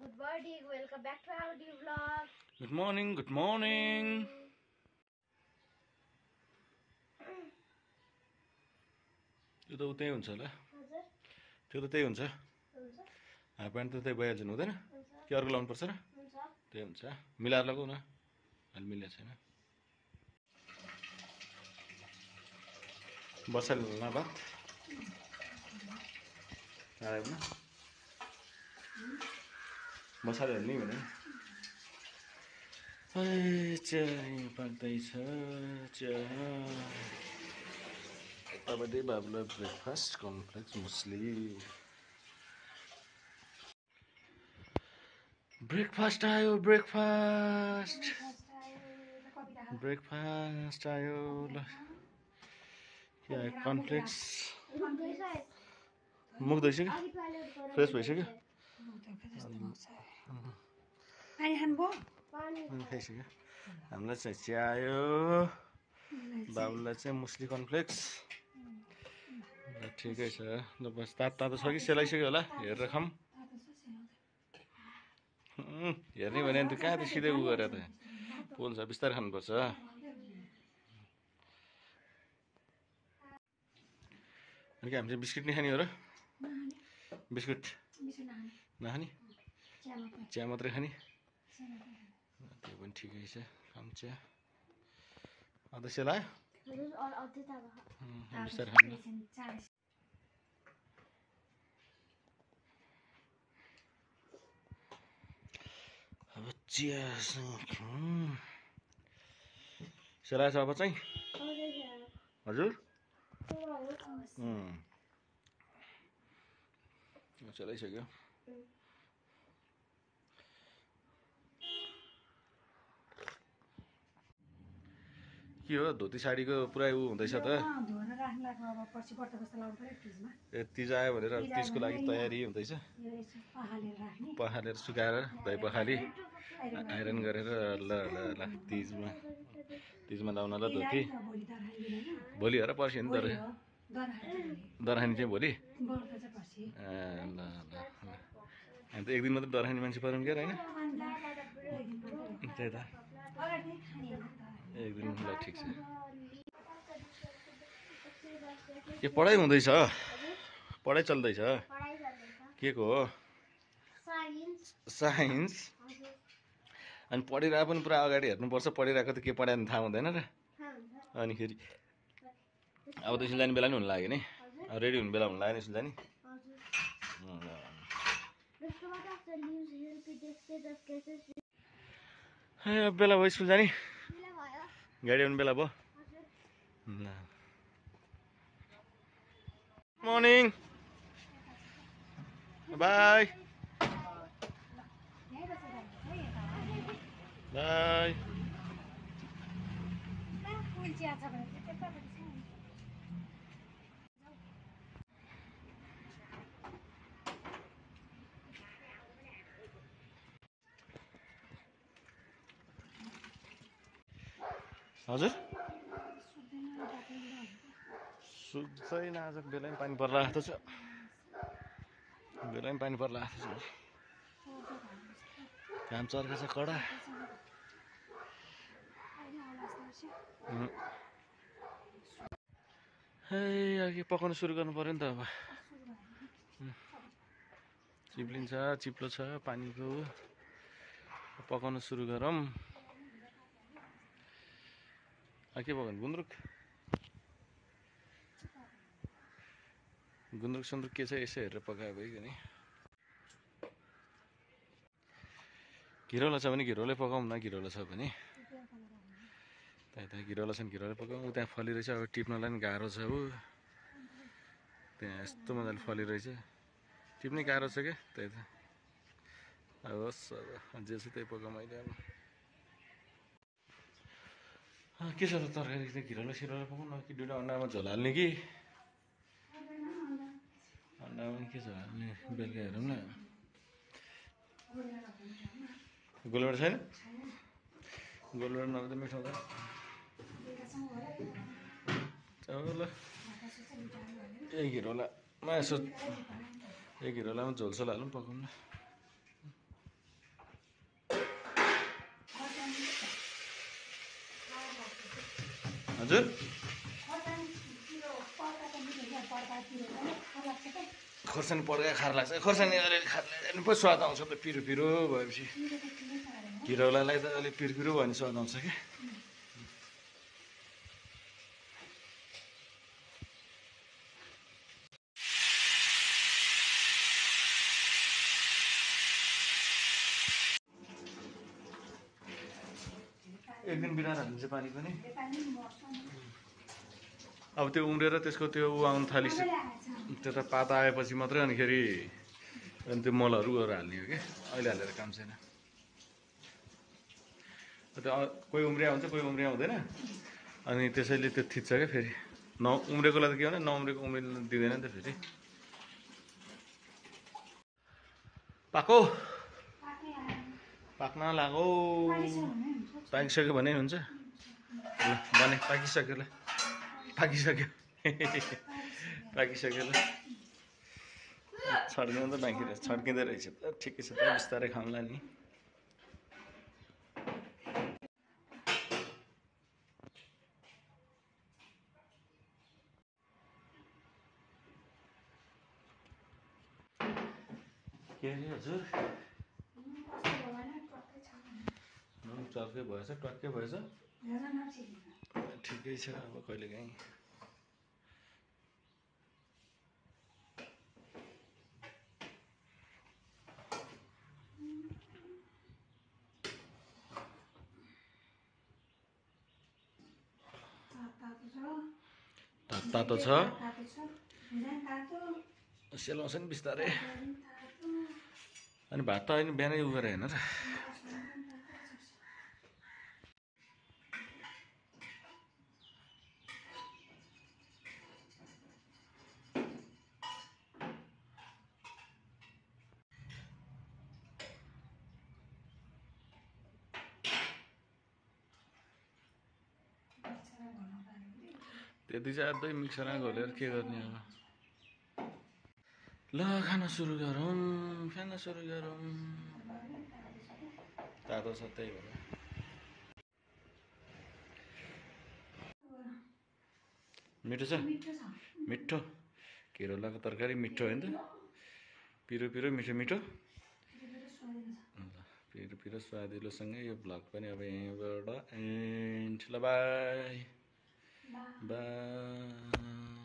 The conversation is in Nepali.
Good morning, welcome back to our new vlog. Good morning good morning त्यो त उतै हुन्छ होला। त्यो त त्यही हुन्छ। हाफ प्यान्ट त त्यही भइहाल्छ नि हुँदैन कि अर्को लाउनु पर्छ र त्यही हुन्छ। मिलाएर लगाऊ न। अहिले मिलेको छैन। बसाले ल भात आयो न। मसाले हाल्ने भने। ए, चिया पाक्दैछ चिया तपाईँले बाबुलाई ब्रेकफास्ट कम्प्लेक्स मुस्ली ब्रेकफास्ट आयो ब्रेकफास्ट। ब्रेकफास्ट आयो। ल के आयो कन्फ्लेक्स मुक्दैछ कि फ्रेस भइसक्यो पानी खानुभयो? पानी अनि खाइसक्यो। हामीलाई चाहिँ चिया आयो बाबुलाई चाहिँ मुस्ली कन्फ्लेक्स ल ठिकै छ। ल बस तातो तातो छ कि सेलाइसक्यो होला? हेरेर खाऊँ। हेर्ने भने त कहाँ त सिधै उ गरेर त। पोल्छ बिस्तारै खानुपर्छ। अनि के हामी चाहिँ बिस्कुट नै खाने हो र? बिस्कुट नखाने चिया मात्रै खाने त्यो पनि ठिकै छ खाऊँ चिया बिस्तारै खानु अब चियासँग सेलाएछ अब चाहिँ। हजुर. सेलाइसक्यो के हो? धोती साडीको पुरा उ हुँदैछ त। ए तिज आयो भनेर तिजको लागि तयारी हुँदैछ। पखालेर सुकाएर दही पखाली। आइरन गरेर। ल ल ल तिजमा। तिजमा लाउन ल धोती। भोलि भोलि हेर पर्सि नि दरहानी चाहिँ भोलि? ल ल अन्त एक दिन मात्रै दरहानी मान्छे पऱ्यौँ क्या होइन? त्यही त। हो। त एक दिन ल ठिक छ। के पढाइ हुँदैछ पढाइ चल्दैछ। के को हो? साइन्स। अनि पढिरहेको पनि पुरा अगाडि हेर्नुपर्छ पढिरहेको त के पढायो भने थाहा हुँदैन र। हुन्छ अनिखेरि अब त जाने बेला नि हुनु लाग्यो नि। अब रेडी हुने बेला हुनु लाग्यो नि जाने बेला भयो स्कुल जाने गाडी आउने बेला भयो। हजुर। ल। मर्निङ बाई बाई फुल चिया छ भने चाहिँ त्यतापट्टि छ नि। हजुर। सुत्दैन आज बेलै पानी पर्ला जस्तो छ। बेलै पानी पर्ला जस्तो छ। काम चर्को छ कडा. है अघि पकाउनु सुरु गर्नु पऱ्यो नि त अब. चिप्लिन्छ चिप्लो छ पानीको। पकाउनु सुरु गरौँ। के पकाउनु गुन्द्रुक गुन्द्रुक सुन्द्रुक के छ यसो हेरेर पकायो भयो नि घिरौला छ भने घिरौलै पकाउँ न घिरौला छ भने त्यहाँ त्यहाँ घिरौला छ भने घिरौलै पकाउँ त्यहाँ फलिरहेछ अब टिप्नलाई पनि गाह्रो छ हो त्यहाँ यस्तो मजाले फलिरहेछ टिप्नै गाह्रो छ क्या त्यही त अब जे छ त्यही पकाउँ अहिले अब के छ त तरकारी चाहिँ घिरौला सिरौला पकाउँ न कि दुइटा अन्डामा झोल हाल्ने कि? अन्डामा पनि के छ हाल्ने बेलुका हेरौँ न। गोलभेडा छैन? गोलभेडा नभए त मिठो हुँदैन ल एक हिरोला मा यसो एक हिरोलामा झोलसोल हालौँ पकाउँ न हजुर खोर्सानी पिरो पर्का त मिठो क्या पर्का पिरो पनि खार लाग्छ त खोर्सानी पड्का खार लाग्छ। खोर्सानी अलिअलि खार लाग्यो पो स्वाद आउँछ त पिरो पिरो भएपछि। किरौलालाई त अलिक पिरो पिरो भयो भने स्वाद आउँछ क्या एक दिन बिना हालिन्छ पानी। पनि अब त्यो उम्रेर त्यसको त्यो उ आउनु थालिसक्यो मजाले आएछ त्यो त पाता आएपछि मात्रै अनिखेरि अनि त्यो मलहरू गरेर हाल्ने हो क्या। अहिले हालेर काम छैन। त्यो कोही उम्रिया हुन्छ कोही उम्रिया हुँदैन। अनि त्यसैले त्यो थिच्छ क्या फेरि। न उम्रेकोलाई त के भने नउम्रेको उम्रिन दिँदैन नि त फेरि। पाको। पाक्न लागो। पाकिसक्यो भने हुन्छ। ल भने पाकिसक्यो ल। पाकिसक्यो। पाकिसक्यो ल। छड्किनु त बाँकी रहेछ छड्किँदो रहेछ। त ठिकै छ त बिस्तारै खाउँला नि। के अरे हजुर कस्तो भयो भने टक्कै छ भने नुन चर्कै भएछ टक्कै भएछ? ठिकै छ अब छ। ता- तातो छ? सेलाउँछ नि बिस्तारै। अनि भात त अहिले बिहानै उ गरेर हेर्न र त्यति चाहिँ अझै मिक्सरमा घोलेर के गर्ने अब? ल खान सुरु गरौँ खान सुरु गरौँ। तातो छ त्यही भएर। मिठो छ? मिठो केरलाको तरकारी मिठो होइन त? पिरो पिरो मिठो मिठो? पिरो पिरो स्वादिलोसँगै यो भ्लग पनि अब यहीँबाट एन्ड ल बाई। ला बाई